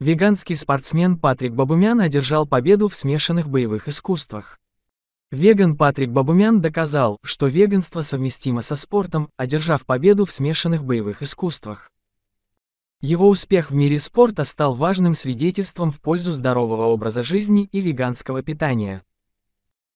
Веганский спортсмен Патрик Бабумян одержал победу в смешанных боевых искусствах. Веган Патрик Бабумян доказал, что веганство совместимо со спортом, одержав победу в смешанных боевых искусствах. Его успех в мире спорта стал важным свидетельством в пользу здорового образа жизни и веганского питания.